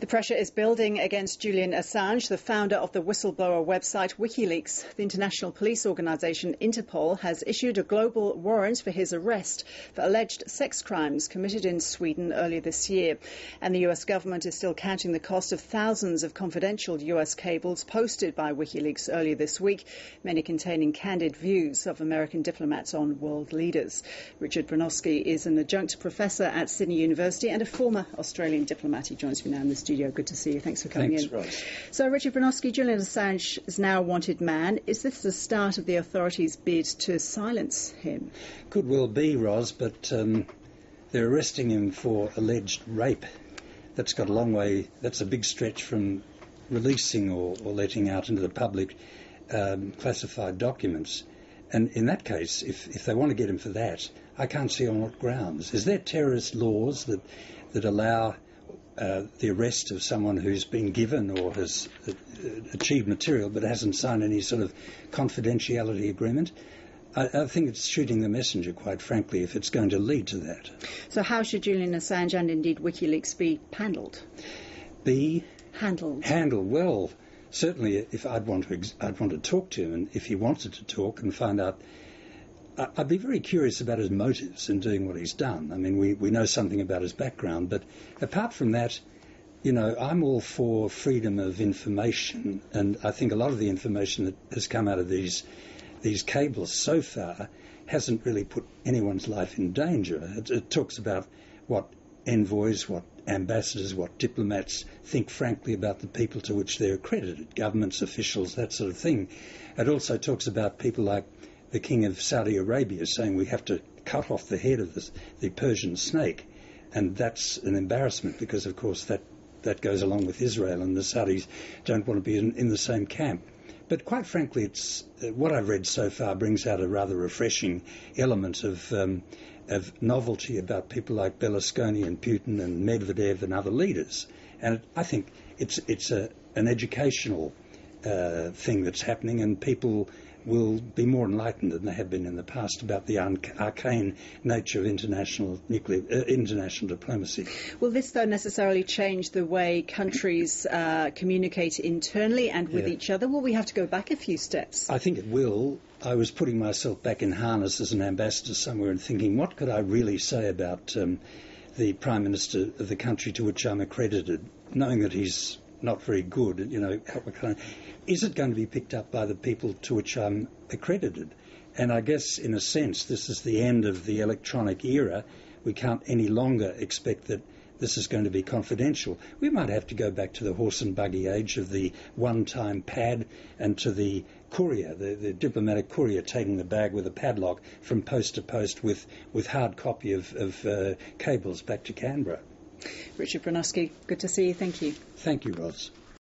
The pressure is building against Julian Assange, the founder of the whistleblower website WikiLeaks. The international police organisation Interpol has issued a global warrant for his arrest for alleged sex crimes committed in Sweden earlier this year. And the US government is still counting the cost of thousands of confidential US cables posted by WikiLeaks earlier this week, many containing candid views of American diplomats on world leaders. Richard Broinowski is an adjunct professor at Sydney University and a former Australian diplomat. He joins me now in studio. Good to see you. Thanks for coming Thanks, in. Rose. So, Richard Broinowski, Julian Assange is now a wanted man. Is this the start of the authorities' bid to silence him? Could well be, Ros, but um, they're arresting him for alleged rape. That's got a long way, that's a big stretch from releasing or, or letting out into the public um, classified documents. And in that case, if, if they want to get him for that, I can't see on what grounds. Is there terrorist laws that, that allow uh, the arrest of someone who's been given or has uh, achieved material but hasn't signed any sort of confidentiality agreement. I, I, think it's shooting the messenger, quite frankly, if it's going to lead to that. So, how should Julian Assange and indeed WikiLeaks be handled? Be handled. Handled well. Certainly, if I'd want to, I'd want to talk to him, and if he wanted to talk and find out I'd be very curious about his motives in doing what he's done. I mean, we, we know something about his background, but apart from that, you know, I'm all for freedom of information, and I think a lot of the information that has come out of these these cables so far hasn't really put anyone's life in danger. It, it talks about what envoys, what ambassadors, what diplomats think frankly about the people to which they're accredited, governments, officials, that sort of thing. It also talks about people like the king of Saudi Arabia saying we have to cut off the head of the Persian snake. And that's an embarrassment because, of course, that, that goes along with Israel, and the Saudis don't want to be in, in the same camp. But quite frankly, it's uh, what I've read so far brings out a rather refreshing element of um, of novelty about people like Berlusconi and Putin and Medvedev and other leaders. And it, I think it's it's a, an educational uh, thing that's happening, and people will be more enlightened than they have been in the past about the arcane nature of international nuclear uh, international diplomacy. Will this, though, necessarily change the way countries uh, communicate internally and with yeah. each other? Will we have to go back a few steps? I think it will. I was putting myself back in harness as an ambassador somewhere and thinking, what could I really say about um, the prime minister of the country to which I'm accredited, knowing that he's not very good. You know, is it going to be picked up by the people to which I'm accredited? And I guess, in a sense, this is the end of the electronic era. We can't any longer expect that this is going to be confidential. We might have to go back to the horse and buggy age of the one-time pad and to the courier, the, the diplomatic courier taking the bag with a padlock from post to post with, with hard copy of, of uh, cables back to Canberra. Richard Broinowski, good to see you. Thank you. Thank you, Ross.